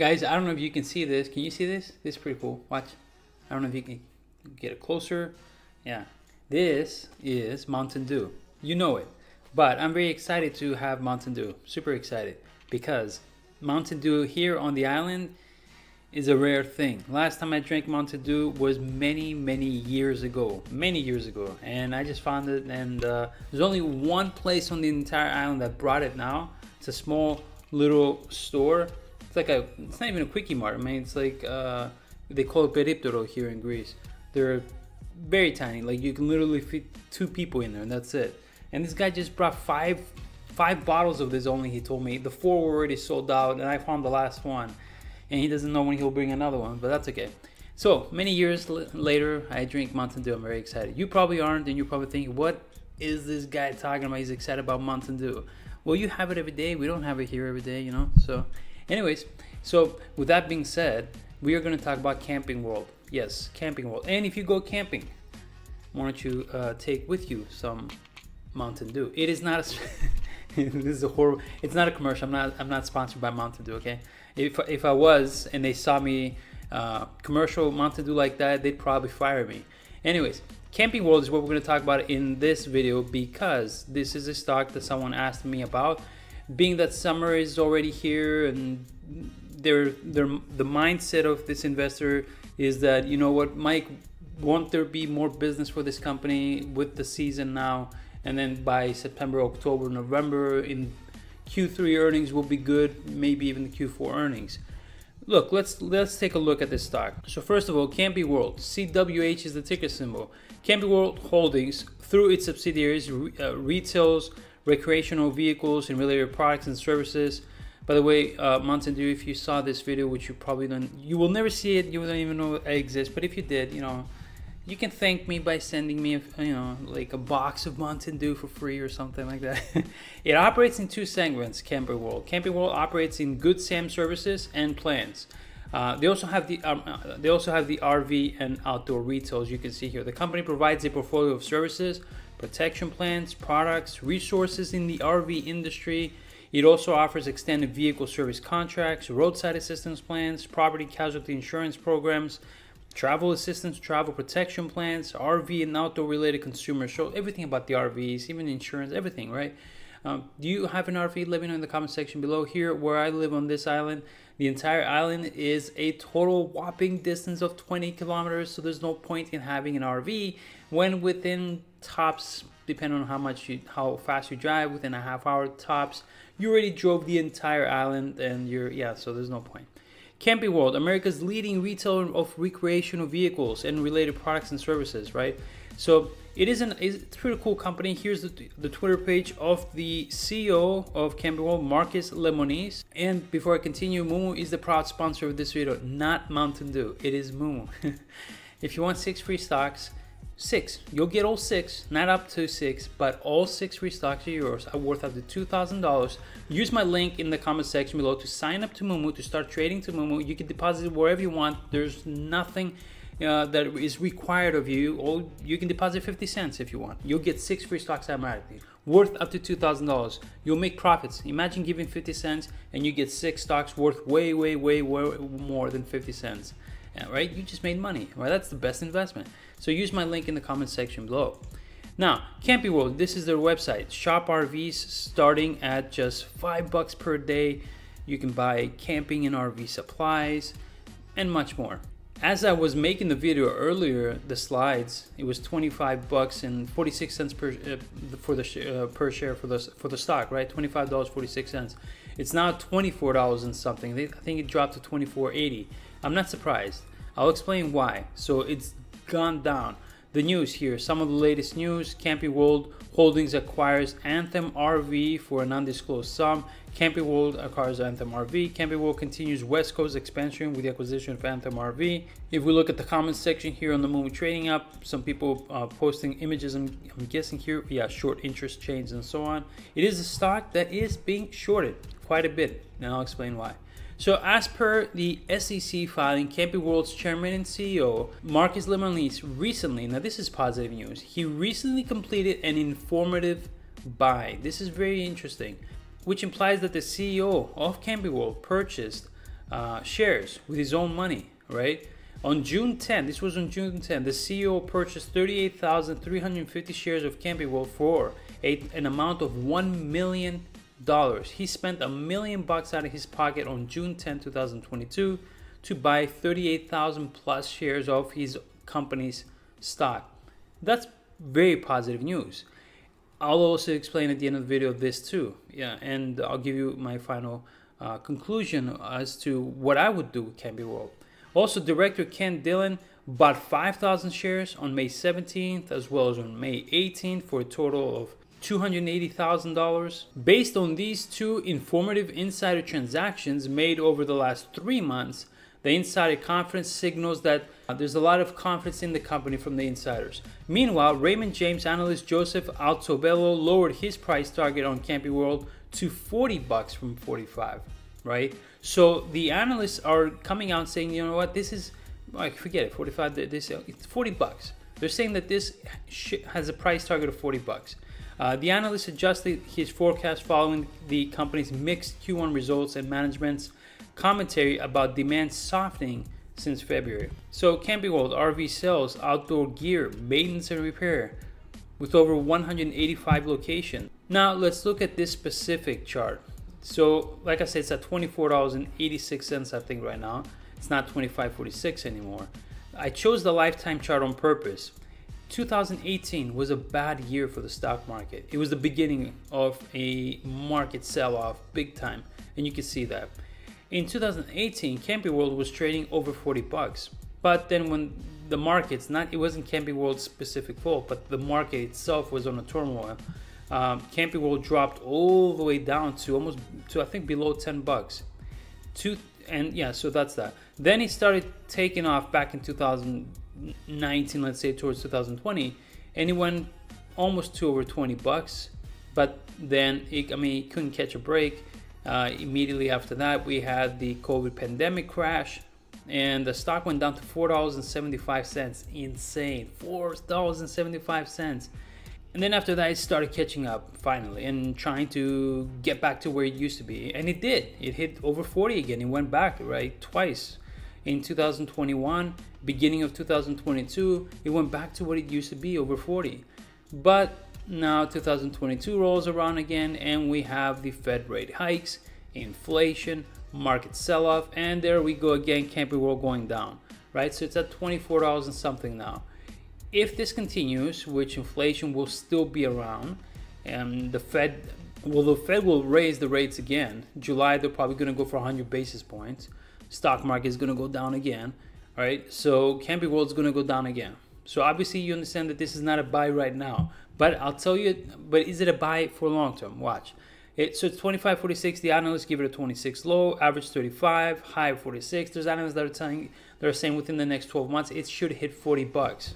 Guys, I don't know if you can see this. Can you see this? This is pretty cool. Watch. I don't know if you can get it closer. Yeah. This is Mountain Dew. You know it. But I'm very excited to have Mountain Dew. Super excited. Because Mountain Dew here on the island is a rare thing. Last time I drank Mountain Dew was many, many years ago. Many years ago. And I just found it, and uh, there's only one place on the entire island that brought it now. It's a small little store. It's like a, it's not even a quickie mart. I mean, it's like, uh, they call it periptero here in Greece. They're very tiny. Like you can literally fit two people in there, and that's it. And this guy just brought five, five bottles of this only. He told me the four were already sold out, and I found the last one and he doesn't know when he'll bring another one, but that's okay. So many years later, I drink Mountain Dew. I'm very excited. You probably aren't, and you're probably thinking, what is this guy talking about? He's excited about Mountain Dew. Well, you have it every day. We don't have it here every day, you know? So, anyways, so with that being said, we are going to talk about Camping World. Yes, Camping World. And if you go camping, why don't you uh, take with you some Mountain Dew? It is not a. this is a horrible. It's not a commercial. I'm not. I'm not sponsored by Mountain Dew. Okay. If if I was and they saw me uh, commercial Mountain Dew like that, they'd probably fire me. Anyways, Camping World is what we're going to talk about in this video because this is a stock that someone asked me about. Being that summer is already here and their their the mindset of this investor is that you know what, Mike, won't there be more business for this company with the season now? And then by September, October, November, in Q3 earnings will be good, maybe even the Q4 earnings. Look, let's let's take a look at this stock. So first of all, Camping World, CWH is the ticker symbol. Camping World Holdings, through its subsidiaries, uh, retails recreational vehicles and related products and services. By the way, uh, Mountain Dew, if you saw this video, which you probably don't, you will never see it, you don't even know it exists. But if you did, you know, you can thank me by sending me, a, you know, like a box of Mountain Dew for free or something like that. it operates in two segments, Camping World. Camping World operates in Good Sam services and plans. Uh, they also have the um, uh, they also have the RV and outdoor retail, as you can see here. The company provides a portfolio of services, protection plans, products, resources in the RV industry. It also offers extended vehicle service contracts, roadside assistance plans, property casualty insurance programs, travel assistance, travel protection plans, RV and outdoor related consumer show everything about the RVs, even insurance, everything, right? Um, do you have an RV? Let me know in the comment section below. Here, where I live on this island, the entire island is a total whopping distance of 20 kilometers, so there's no point in having an RV when within tops, depending on how much you, how fast you drive, within a half hour tops, you already drove the entire island, and you're yeah, so there's no point. Camping World, America's leading retailer of recreational vehicles and related products and services, right? So it is an it's a pretty cool company. Here's the, the Twitter page of the CEO of World, Marcus Lemonis. And before I continue, Moomoo is the proud sponsor of this video, not Mountain Dew. It is Moomoo. if you want six free stocks, six. You'll get all six, not up to six, but all six free stocks are yours are worth up to $2,000. Use my link in the comment section below to sign up to Moomoo, to start trading to Moomoo. You can deposit wherever you want. There's nothing uh, that is required of you. All You can deposit 50 cents if you want. You'll get six free stocks automatically, worth up to $2,000. You'll make profits. Imagine giving 50 cents and you get six stocks worth way, way, way, way more than 50 cents. Right? You just made money, right? That's the best investment. So use my link in the comment section below. Now, Camping World, this is their website. Shop RVs starting at just five bucks per day. You can buy camping and RV supplies and much more. As I was making the video earlier, the slides, it was 25 bucks and 46 cents per uh, for the uh, per share for the for the stock, right? 25 dollars 46 cents. It's now 24 dollars and something. I think it dropped to 24.80. I'm not surprised. I'll explain why. So it's gone down. The news here, some of the latest news, Camping World Holdings acquires Anthem RV for an undisclosed sum. Camping World acquires Anthem RV. Camping World continues West Coast expansion with the acquisition of Anthem RV. If we look at the comments section here on the Moomoo Trading app, some people uh, posting images, I'm, I'm guessing here, yeah, short interest chains and so on. It is a stock that is being shorted quite a bit, and I'll explain why. So, as per the SEC filing, Camping World's chairman and CEO, Marcus Lemonis, recently, now this is positive news, he recently completed an informative buy. This is very interesting, which implies that the CEO of Camping World purchased uh, shares with his own money, right? On June 10, this was on June 10, the CEO purchased 38,350 shares of Camping World for a, an amount of $1 million. He spent a million bucks out of his pocket on June 10, 2022 to buy 38,000 plus shares of his company's stock. That's very positive news. I'll also explain at the end of the video this too. Yeah, and I'll give you my final uh, conclusion as to what I would do with Camping World. Also, director Ken Dillon bought 5,000 shares on May 17th as well as on May 18th for a total of $280,000. Based on these two informative insider transactions made over the last three months, the insider conference signals that uh, there's a lot of confidence in the company from the insiders. Meanwhile, Raymond James analyst Joseph Altobello lowered his price target on Camping World to 40 bucks from 45, right? So the analysts are coming out saying, you know what, this is, like, forget it, 45, this, it's 40 bucks. They're saying that this has a price target of 40 bucks. Uh, the analyst adjusted his forecast following the company's mixed Q1 results and management's commentary about demand softening since February. So Camping World RV sells outdoor gear, maintenance and repair with over 185 locations. Now let's look at this specific chart. So like I said, it's at $24.86 I think right now. It's not $25.46 anymore. I chose the lifetime chart on purpose. 2018 was a bad year for the stock market. It was the beginning of a market sell-off big time and you can see that. In 2018, Camping World was trading over 40 bucks. But then when the markets, not it wasn't Camping World's specific fault, but the market itself was on a turmoil. Um, Camping World dropped all the way down to almost to I think below 10 bucks. Two and yeah, so that's that. Then it started taking off back in 2019, let's say towards 2020, and it went almost to over 20 bucks. But then it, I mean, it couldn't catch a break. Uh, immediately after that, we had the COVID pandemic crash, and the stock went down to four dollars and seventy-five cents. Insane, four dollars and seventy-five cents. And then after that, it started catching up finally and trying to get back to where it used to be, and it did. It hit over 40 again. It went back right twice in 2021, beginning of 2022. It went back to what it used to be, over 40. But now 2022 rolls around again and we have the Fed rate hikes, inflation, market sell-off, and there we go again, Camping World going down, right? So it's at $24 and something now. If this continues, which inflation will still be around, and the Fed, well, the Fed will raise the rates again. July, they're probably going to go for 100 basis points. Stock market is going to go down again, right? So Camping World is going to go down again. So obviously you understand that this is not a buy right now. But I'll tell you, but is it a buy for long term? Watch. It, so it's 25, 46. The analysts give it a 26 low, average 35, high 46. There's analysts that are telling, that are saying within the next 12 months it should hit 40 bucks.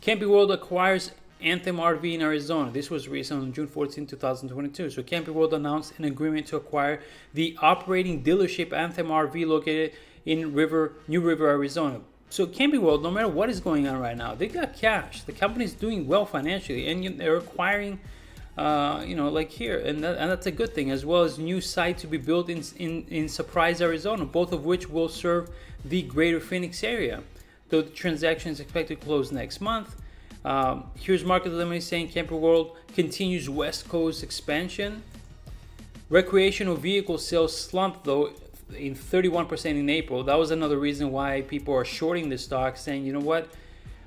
Camping World acquires Anthem RV in Arizona. This was recent on June 14, 2022. So Camping World announced an agreement to acquire the operating dealership Anthem RV located in River, New River, Arizona. So Camping World, no matter what is going on right now, they got cash. The company is doing well financially, and they're acquiring, uh, you know, like here, and, that, and that's a good thing, as well as new site to be built in, in in Surprise, Arizona, both of which will serve the greater Phoenix area. Though the transaction is expected to close next month. Um, here's Market Limited saying Camper World continues West Coast expansion. Recreational vehicle sales slumped though in 31% in April. That was another reason why people are shorting the stock, saying, you know what,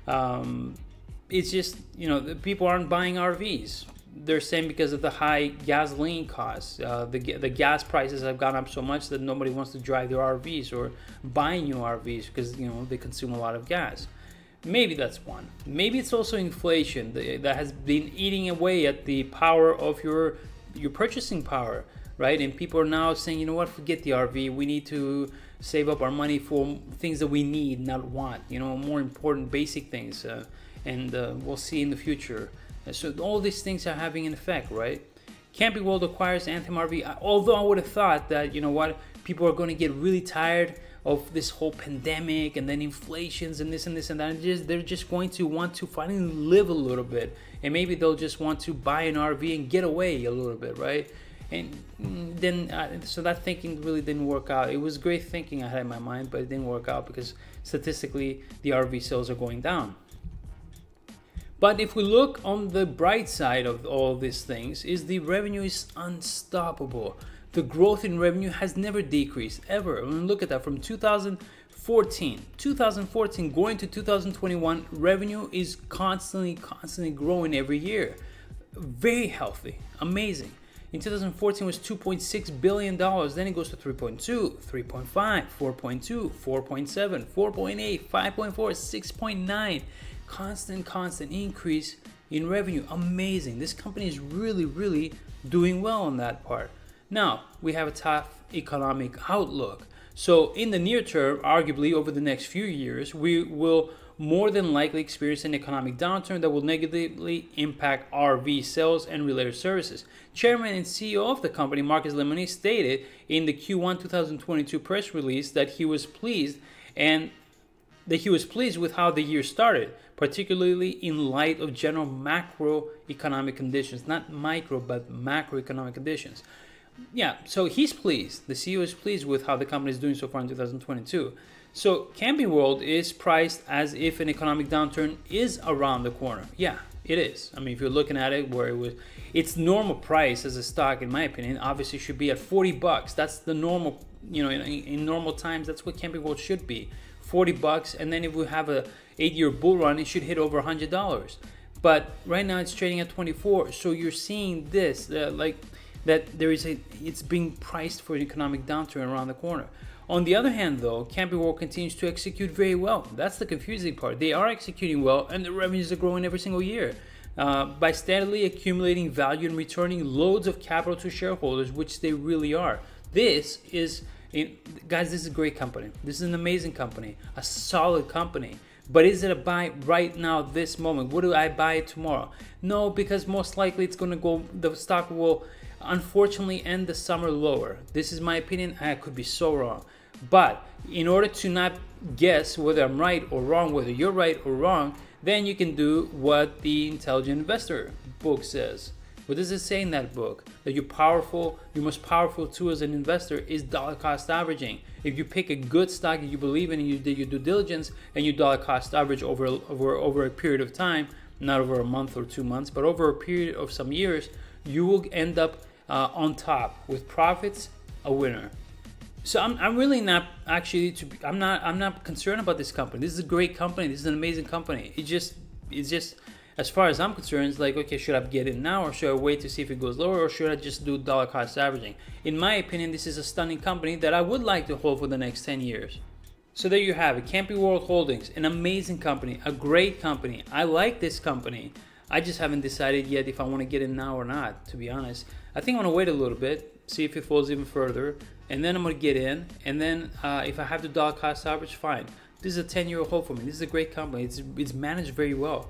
um, it's just you know people aren't buying RVs. They're saying because of the high gasoline costs, uh, the the gas prices have gone up so much that nobody wants to drive their RVs or buy new RVs because you know they consume a lot of gas. Maybe that's one. Maybe it's also inflation that has been eating away at the power of your your purchasing power right? And people are now saying, you know what, forget the RV. We need to save up our money for things that we need, not want. You know, more important, basic things. Uh, and uh, we'll see in the future. So all these things are having an effect, right? Camping World acquires Anthem RV. Although I would have thought that you know what, people are going to get really tired of this whole pandemic and then inflations and this and this and that. And just they're just going to want to finally live a little bit, and maybe they'll just want to buy an RV and get away a little bit, right? and mm, then uh, so that thinking really didn't work out. It was great thinking I had in my mind, but it didn't work out because statistically the RV sales are going down. But if we look on the bright side of all these things, is the revenue is unstoppable. The growth in revenue has never decreased ever. I mean, look at that from 2014, 2014 going to 2021, revenue is constantly, constantly growing every year. Very healthy, amazing. In 2014 was 2.6 billion dollars. Then it goes to 3.2, 3.5, 4.2, 4.7, 4.8, 5.4, 6.9 constant, constant increase in revenue. Amazing. This company is really, really doing well on that part. Now, we have a tough economic outlook. So, in the near term, arguably over the next few years, we will more than likely experience an economic downturn that will negatively impact RV sales and related services. Chairman and CEO of the company, Marcus Lemonis, stated in the Q1 2022 press release that he was pleased and that he was pleased with how the year started, particularly in light of general macroeconomic conditions, not micro, but macroeconomic conditions. Yeah, so he's pleased. The CEO is pleased with how the company is doing so far in 2022. So Camping World is priced as if an economic downturn is around the corner. Yeah, it is. I mean, if you're looking at it where it was, its normal price as a stock, in my opinion, obviously should be at 40 bucks. That's the normal, you know, in, in normal times, that's what Camping World should be. 40 bucks and then if we have a 8 year bull run it should hit over $100 but right now it's trading at 24 so you're seeing this uh, like that there is a it's being priced for an economic downturn around the corner on the other hand though camping world continues to execute very well that's the confusing part they are executing well and the revenues are growing every single year uh, by steadily accumulating value and returning loads of capital to shareholders which they really are this is it, guys, this is a great company. This is an amazing company, a solid company. But is it a buy right now, this moment? Would I buy it tomorrow? No, because most likely it's going to go, the stock will unfortunately end the summer lower. This is my opinion. I could be so wrong. But in order to not guess whether I'm right or wrong, whether you're right or wrong, then you can do what the Intelligent Investor book says. What does it say in that book? That you're powerful, your most powerful tool as an investor is dollar cost averaging. If you pick a good stock that you believe in and you did your due diligence and you dollar cost average over, over, over a period of time, not over a month or two months, but over a period of some years, you will end up uh, on top with profits, a winner. So I'm, I'm really not actually to I'm not I'm not concerned about this company. This is a great company. This is an amazing company. It just it's just as far as I'm concerned, it's like, okay, should I get in now or should I wait to see if it goes lower or should I just do dollar cost averaging? In my opinion, this is a stunning company that I would like to hold for the next 10 years. So there you have it, Camping World Holdings, an amazing company, a great company. I like this company. I just haven't decided yet if I want to get in now or not, to be honest. I think I'm to wait a little bit, see if it falls even further, and then I'm to get in. And then uh, if I have to dollar cost average, fine. This is a 10 year hold for me. This is a great company. It's, it's managed very well.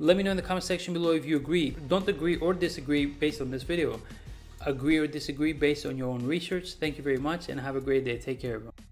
Let me know in the comment section below if you agree. Don't agree or disagree based on this video. Agree or disagree based on your own research. Thank you very much and have a great day. Take care, everyone.